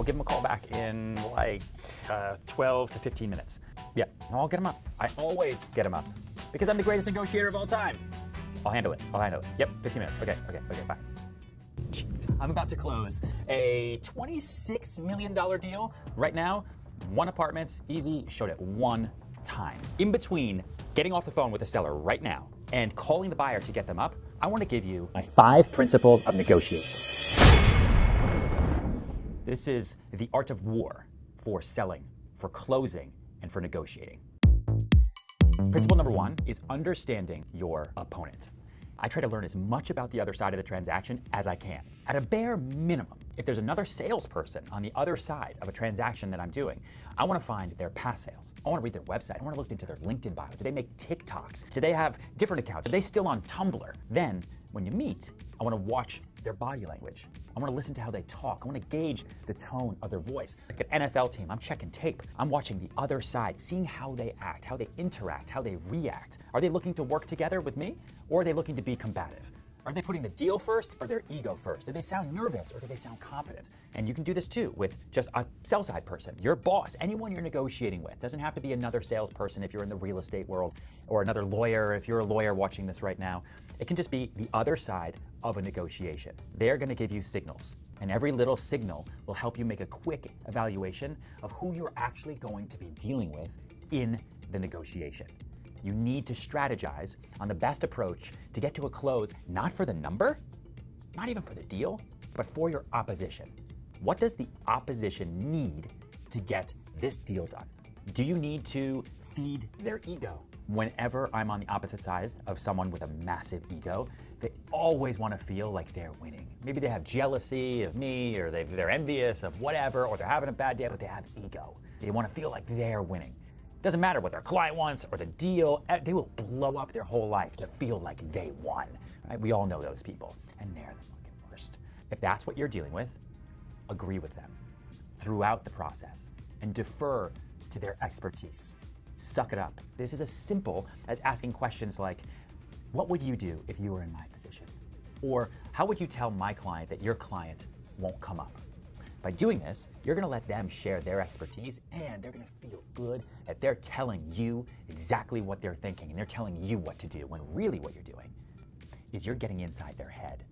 I'll give them a call back in like uh, 12 to 15 minutes. Yeah, I'll get them up. I always get them up because I'm the greatest negotiator of all time. I'll handle it. I'll handle it. Yep, 15 minutes. Okay, okay, okay, bye. Jeez. I'm about to close a $26 million deal. Right now, one apartment, easy, showed it one time. In between getting off the phone with the seller right now and calling the buyer to get them up, I want to give you my five principles of negotiation. This is the art of war for selling, for closing, and for negotiating. Principle number one is understanding your opponent. I try to learn as much about the other side of the transaction as I can. At a bare minimum, if there's another salesperson on the other side of a transaction that I'm doing, I want to find their past sales. I want to read their website. I want to look into their LinkedIn bio. Do they make TikToks? Do they have different accounts? Are they still on Tumblr? Then, when you meet, I want to watch their body language. I want to listen to how they talk. I want to gauge the tone of their voice. Like an NFL team, I'm checking tape. I'm watching the other side, seeing how they act, how they interact, how they react. Are they looking to work together with me, or are they looking to be combative? Are they putting the deal first or their ego first? Do they sound nervous or do they sound confident? And you can do this too with just a sell side person, your boss, anyone you're negotiating with. Doesn't have to be another salesperson if you're in the real estate world or another lawyer if you're a lawyer watching this right now. It can just be the other side of a negotiation. They're going to give you signals. And every little signal will help you make a quick evaluation of who you're actually going to be dealing with in the negotiation. You need to strategize on the best approach to get to a close, not for the number, not even for the deal, but for your opposition. What does the opposition need to get this deal done? Do you need to feed their ego? Whenever I'm on the opposite side of someone with a massive ego, they always want to feel like they're winning. Maybe they have jealousy of me, or they are envious of whatever, or they're having a bad day, but they have ego. They want to feel like they're winning. Doesn't matter what their client wants or the deal, eh, they will blow up their whole life to feel like they won. Right? We all know those people, and they're the fucking worst. If that's what you're dealing with, agree with them throughout the process and defer to their expertise. Suck it up. This is as simple as asking questions like, What would you do if you were in my position? Or how would you tell my client that your client won't come up? By doing this, you're going to let them share their expertise and they're going to feel good that they're telling you exactly what they're thinking and they're telling you what to do when really what you're doing is you're getting inside their head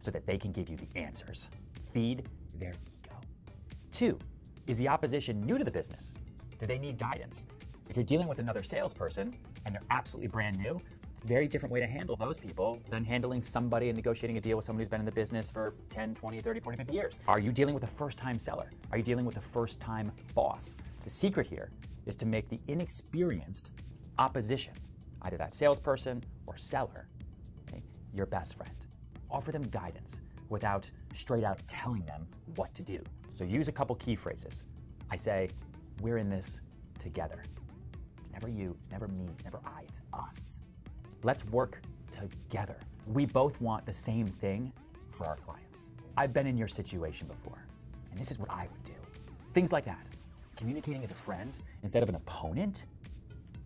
so that they can give you the answers. Feed their ego. Two, is the opposition new to the business? Do they need guidance? If you're dealing with another salesperson and they're absolutely brand new, very different way to handle those people than handling somebody and negotiating a deal with somebody who's been in the business for 10, 20, 30, 40, 50 years. Are you dealing with a first time seller? Are you dealing with a first time boss? The secret here is to make the inexperienced opposition, either that salesperson or seller, okay, your best friend. Offer them guidance without straight out telling them what to do. So use a couple key phrases. I say, we're in this together. It's never you, it's never me, it's never I, it's us. Let's work together. We both want the same thing for our clients. I've been in your situation before, and this is what I would do. Things like that. Communicating as a friend instead of an opponent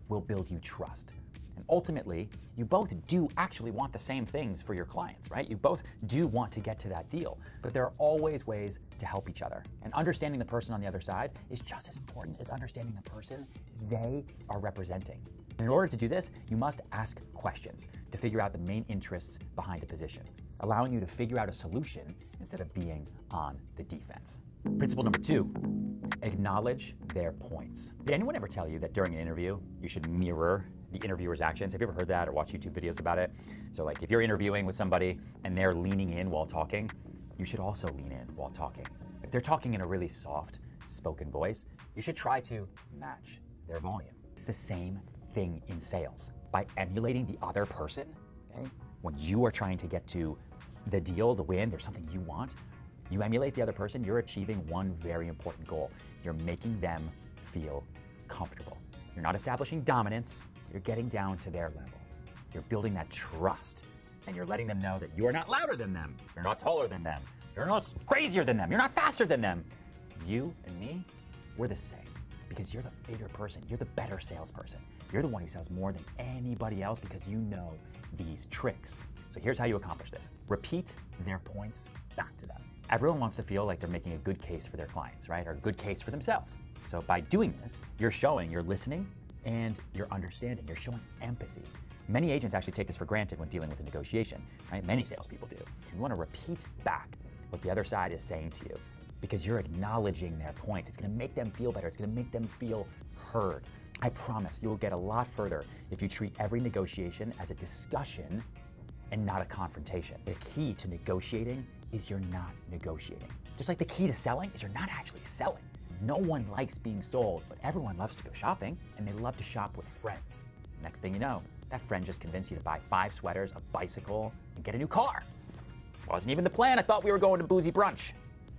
will build you trust. And ultimately, you both do actually want the same things for your clients, right? You both do want to get to that deal, but there are always ways to help each other. And understanding the person on the other side is just as important as understanding the person they are representing. In order to do this, you must ask questions to figure out the main interests behind a position, allowing you to figure out a solution instead of being on the defense. Principle number two acknowledge their points. Did anyone ever tell you that during an interview, you should mirror the interviewer's actions? Have you ever heard that or watched YouTube videos about it? So, like, if you're interviewing with somebody and they're leaning in while talking, you should also lean in while talking. If they're talking in a really soft spoken voice, you should try to match their volume. It's the same thing in sales. By emulating the other person, okay, when you are trying to get to the deal, the win, there's something you want, you emulate the other person, you're achieving one very important goal. You're making them feel comfortable. You're not establishing dominance, you're getting down to their level. You're building that trust, and you're letting them know that you are not louder than them, you're not taller than them, you're not crazier than them, you're not faster than them. You and me, we're the same because you're the bigger person, you're the better salesperson. You're the one who sells more than anybody else because you know these tricks. So here's how you accomplish this repeat their points back to them. Everyone wants to feel like they're making a good case for their clients, right? Or a good case for themselves. So by doing this, you're showing you're listening and you're understanding. You're showing empathy. Many agents actually take this for granted when dealing with a negotiation, right? Many salespeople do. You want to repeat back what the other side is saying to you because you're acknowledging their points. It's going to make them feel better. It's going to make them feel heard. I promise you will get a lot further if you treat every negotiation as a discussion and not a confrontation. The key to negotiating is you're not negotiating. Just like the key to selling is you're not actually selling. No one likes being sold, but everyone loves to go shopping and they love to shop with friends. Next thing you know, that friend just convinced you to buy five sweaters, a bicycle, and get a new car. Wasn't even the plan. I thought we were going to boozy brunch.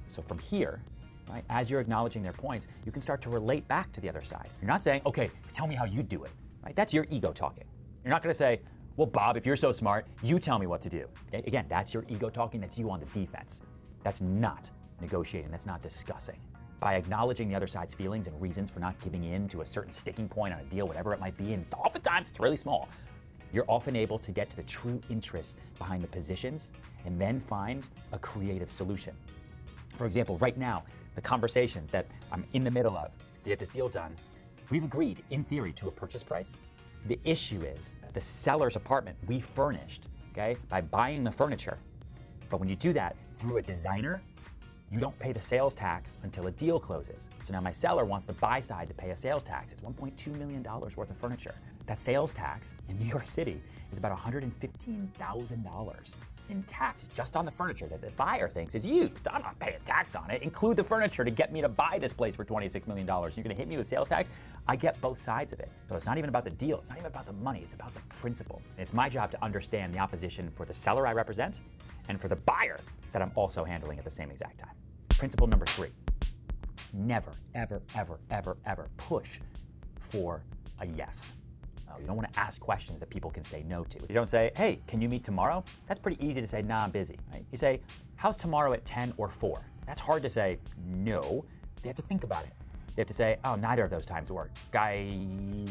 So from here, right, as you're acknowledging their points, you can start to relate back to the other side. You're not saying, okay, tell me how you do it. Right? That's your ego talking. You're not going to say, well, Bob, if you're so smart, you tell me what to do. Okay? Again, that's your ego talking. That's you on the defense. That's not negotiating. That's not discussing. By acknowledging the other side's feelings and reasons for not giving in to a certain sticking point on a deal, whatever it might be, and oftentimes it's really small, you're often able to get to the true interest behind the positions and then find a creative solution. For example, right now, the conversation that I'm in the middle of to get this deal done, we've agreed, in theory, to a purchase price. The issue is the seller's apartment we furnished, okay, by buying the furniture. But when you do that through a designer, you don't pay the sales tax until a deal closes. So now my seller wants the buy side to pay a sales tax. It's $1.2 million worth of furniture. That sales tax in New York City is about $115,000 in tax just on the furniture that the buyer thinks is used. I'm not paying tax on it. Include the furniture to get me to buy this place for $26 million. You're gonna hit me with sales tax? I get both sides of it. So it's not even about the deal, it's not even about the money, it's about the principle. And it's my job to understand the opposition for the seller I represent and for the buyer that I'm also handling at the same exact time. Principle number three never, ever, ever, ever, ever push for a yes. You don't want to ask questions that people can say no to. You don't say, hey, can you meet tomorrow? That's pretty easy to say, nah, I'm busy. Right? You say, how's tomorrow at 10 or 4? That's hard to say no. They have to think about it. They have to say, oh, neither of those times work. I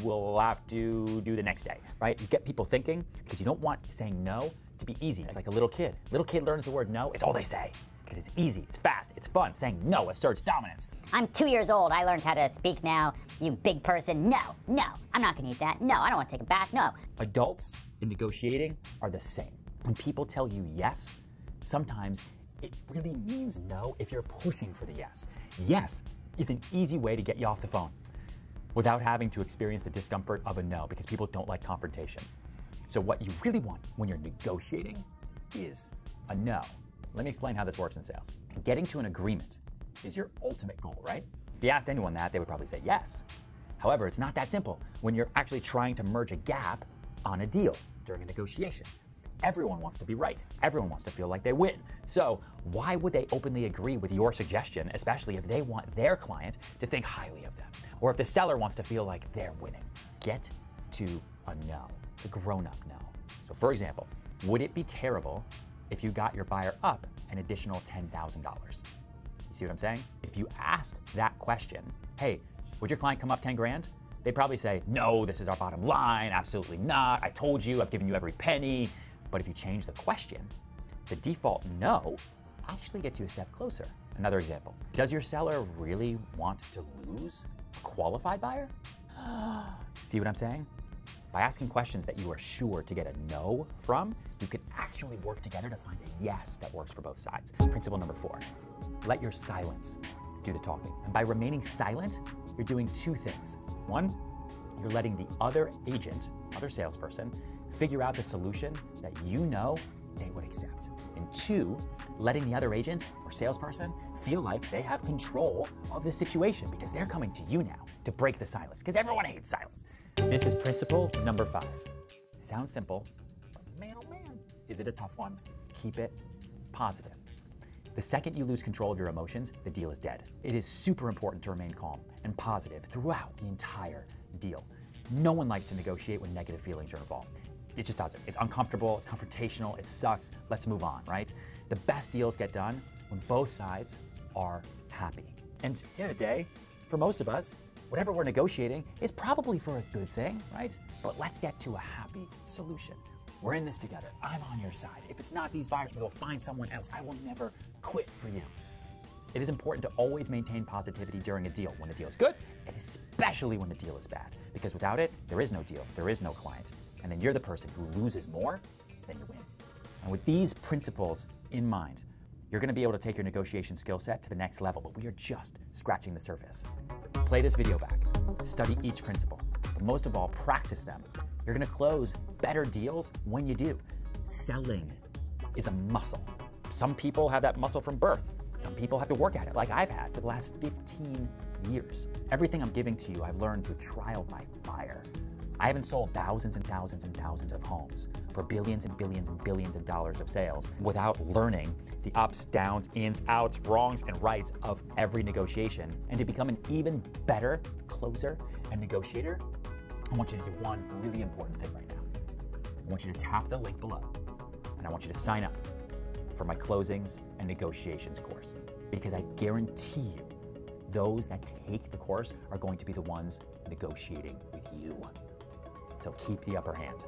will have to do the next day, right? You get people thinking because you don't want saying no to be easy. It's like a little kid. Little kid learns the word no, it's all they say because it's easy, it's fast, it's fun. Saying no asserts dominance. I'm two years old. I learned how to speak now. You big person. No, no, I'm not gonna eat that. No, I don't wanna take it back. No. Adults in negotiating are the same. When people tell you yes, sometimes it really means no if you're pushing for the yes. Yes is an easy way to get you off the phone without having to experience the discomfort of a no because people don't like confrontation. So, what you really want when you're negotiating is a no. Let me explain how this works in sales. Getting to an agreement is your ultimate goal, right? If you asked anyone that, they would probably say yes. However, it's not that simple when you're actually trying to merge a gap on a deal during a negotiation. Everyone wants to be right. Everyone wants to feel like they win. So, why would they openly agree with your suggestion, especially if they want their client to think highly of them? Or if the seller wants to feel like they're winning? Get to a no, the grown up no. So, for example, would it be terrible if you got your buyer up an additional $10,000? You see what I'm saying? If you asked that question, hey, would your client come up 10 grand? They'd probably say, no, this is our bottom line, absolutely not. I told you, I've given you every penny. But if you change the question, the default no actually gets you a step closer. Another example Does your seller really want to lose a qualified buyer? See what I'm saying? By asking questions that you are sure to get a no from, you can actually work together to find a yes that works for both sides. Principle number four let your silence do the talking. And by remaining silent, you're doing two things. One, you're letting the other agent, other salesperson, figure out the solution that you know they would accept. And two, letting the other agent or salesperson feel like they have control of the situation because they're coming to you now to break the silence because everyone hates silence. This is principle number five. Sounds simple, is it a tough one? Keep it positive. The second you lose control of your emotions, the deal is dead. It is super important to remain calm and positive throughout the entire deal. No one likes to negotiate when negative feelings are involved. It just doesn't. It's uncomfortable, it's confrontational, it sucks. Let's move on, right? The best deals get done when both sides are happy. And at the end of the day, for most of us, whatever we're negotiating is probably for a good thing, right? But let's get to a happy solution. We're in this together. I'm on your side. If it's not these buyers, we'll find someone else. I will never quit for you. It is important to always maintain positivity during a deal when the deal is good, and especially when the deal is bad. Because without it, there is no deal, there is no client. And then you're the person who loses more than you win. And with these principles in mind, you're going to be able to take your negotiation skill set to the next level, but we are just scratching the surface. Play this video back, study each principle, but most of all, practice them. You're to close better deals when you do. Selling is a muscle. Some people have that muscle from birth. Some people have to work at it, like I've had for the last 15 years. Everything I'm giving to you, I've learned through trial by fire. I haven't sold thousands and thousands and thousands of homes for billions and billions and billions of dollars of sales without learning the ups, downs, ins, outs, wrongs, and rights of every negotiation. And to become an even better closer and negotiator, I want you to do one really important thing right now. I want you to tap the link below, and I want you to sign up for my closings and negotiations course because I guarantee you those that take the course are going to be the ones negotiating with you. So keep the upper hand.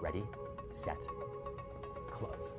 Ready, set, close.